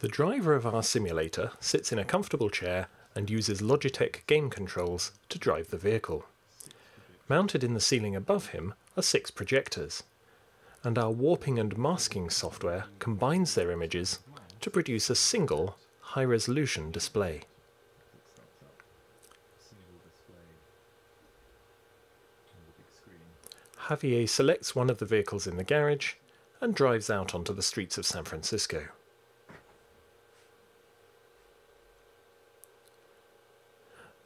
The driver of our simulator sits in a comfortable chair and uses Logitech game controls to drive the vehicle. Mounted in the ceiling above him are six projectors, and our warping and masking software combines their images to produce a single high resolution display. Javier selects one of the vehicles in the garage and drives out onto the streets of San Francisco.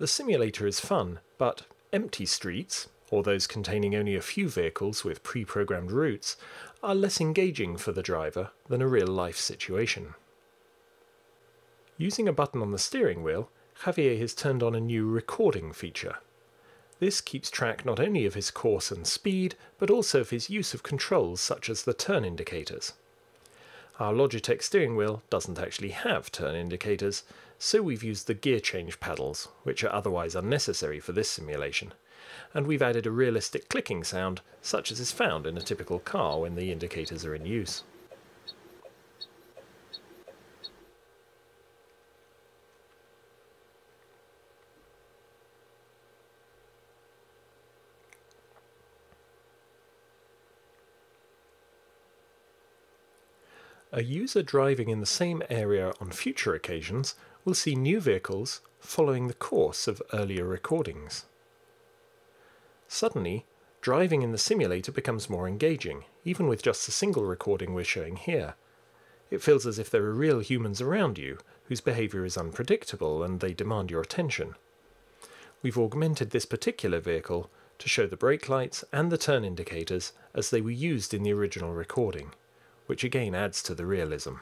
The simulator is fun, but empty streets, or those containing only a few vehicles with pre-programmed routes, are less engaging for the driver than a real-life situation. Using a button on the steering wheel, Javier has turned on a new recording feature. This keeps track not only of his course and speed, but also of his use of controls such as the turn indicators. Our Logitech steering wheel doesn't actually have turn indicators, so we've used the gear change paddles, which are otherwise unnecessary for this simulation. And we've added a realistic clicking sound, such as is found in a typical car when the indicators are in use. A user driving in the same area on future occasions will see new vehicles following the course of earlier recordings. Suddenly, driving in the simulator becomes more engaging, even with just the single recording we're showing here. It feels as if there are real humans around you, whose behaviour is unpredictable and they demand your attention. We've augmented this particular vehicle to show the brake lights and the turn indicators as they were used in the original recording which again adds to the realism.